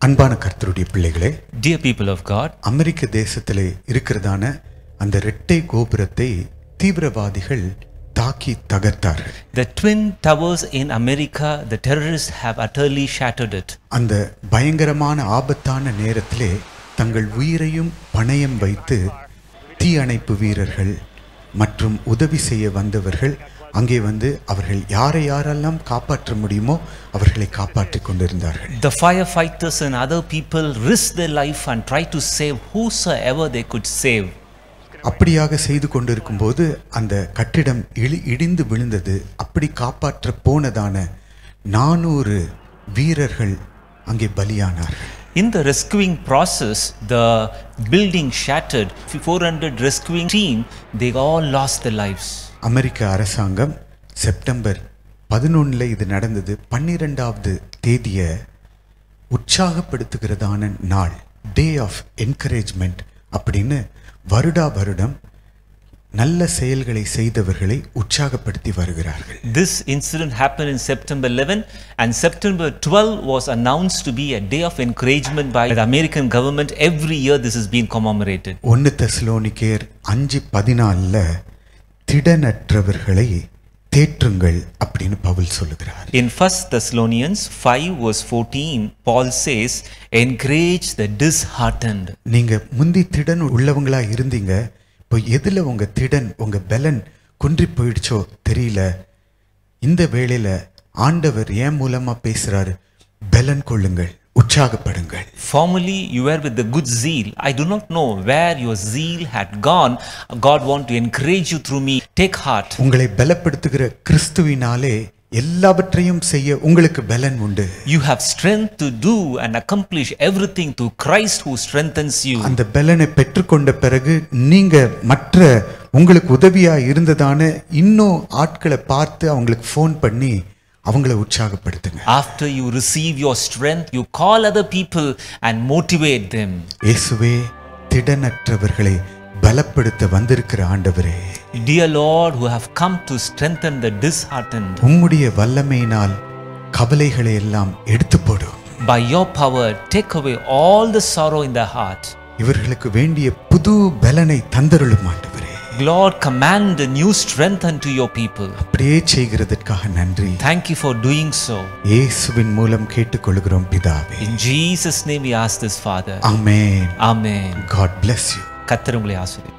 அன்பான கர்த்தருடைய பிள்ளைகளே Dear people of God, அமெரிக்க தேசத்திலே இருக்கிறதான அந்த இரட்டை கோபுரத்தை தீவிரவாதிகள் தாக்கி தகர்த்தார்கள் the twin towers in America, the terrorists have utterly shattered it. அந்த பயங்கரமான ஆபத்தான நேரத்திலே தங்கள் உயிரையும் பணயம் வைத்து தீயணைப்பு வீரர்கள் மற்றும் உதவி செய்ய வந்தவர்கள் அங்கே வந்து அவர்கள் யாரை யாரெல்லாம் காப்பாற்ற முடியுமோ அவர்களை காப்பாற்றிக் கொண்டிருந்தார்கள் The firefighters and other people risked their life and tried to save whosoever they could save. அப்படியாக செய்து கொண்டிருக்கும்போது அந்த கட்டிடம் இழி இடிந்து விழுந்தது அப்படி காப்பாற்ற போனதான நானூறு வீரர்கள் அங்கே பலியானார்கள் In the rescuing process, the building shattered. 400 rescuing team, they all lost their lives. அமெரிக்க அரசாங்கம் செப்டம்பர் பதினொன்றில் இது நடந்தது பன்னிரெண்டாவது தேதியை உற்சாகப்படுத்துகிறதான நாள் டே ஆஃப் என்கரேஜ்மெண்ட் அப்படின்னு வருடா வருடம் நல்ல செயல்களை செய்தவர்களை உற்சாகப்படுத்தி வருகிறார்கள் This incident happened in September 11, and September 12 was announced to be a day of encouragement by the American government. Every year, this is being commemorated. ஒன்று தெசலோனிக்கேர் அஞ்சு பதினாலில் திடனற்றவர்களை தேற்றுங்கள் அப்படின்னு பவுல் சொல்லுகிறார். In 1 Thessalonians 5, verse 14, Paul says, Encourage the disheartened. நீங்க முந்தி திடன் உள்ளவங்களா இருந்தீங்க இப்போ எதுல உங்க திடன் உங்க பலன் குன்றி போயிடுச்சோ தெரியல. இந்த வேளையில ஆண்டவர் ஏன் மூலமா பேசுறாரு? பலன் கொள்ளுங்கள். உற்சாகப்படுங்கள் Formerly, you were with the good zeal. I do not know where your zeal had gone. God want to encourage you through me. Take heart. உங்களை பலப்படுத்துகிற கிறிஸ்துவினாலே எல்லாவற்றையும் செய்ய உங்களுக்கு பலன் உண்டு You have strength to do and accomplish everything through Christ who strengthens you. அந்த பலனை பெற்றுக்கொண்ட பிறகு நீங்க மற்ற உங்களுக்கு உதவியா இருந்ததான இன்னும் ஆட்களை பார்த்து அவங்களுக்கு ஃபோன் பண்ணி அவங்கள உற்சாகப்படுத்துங்க After you receive your strength, you call other people and motivate them. இயேசுவே திடனற்றவர்களை பலப்படுத்த வந்திருக்கிற ஆண்டவரே Dear Lord, who have come to strengthen the disheartened, உம்முடைய வல்லமையினால் கவலைகளை எல்லாம் எடுத்து போடும் by your power, take away all the sorrow in their heart. இவர்களுக்கு வேண்டிய புது பலனை தந்தருளும் ஆண்டவரே Lord, command a new strength unto your people. அப்படியே செய்கிறதற்காக நன்றி Thank you for doing so. இயேசுவின் மூலம் கேட்டுக்கொள்கிறோம் பிதாவே In Jesus' name we ask this, Father. Amen Amen. God bless you கத்தர் உங்களை ஆசிரியர்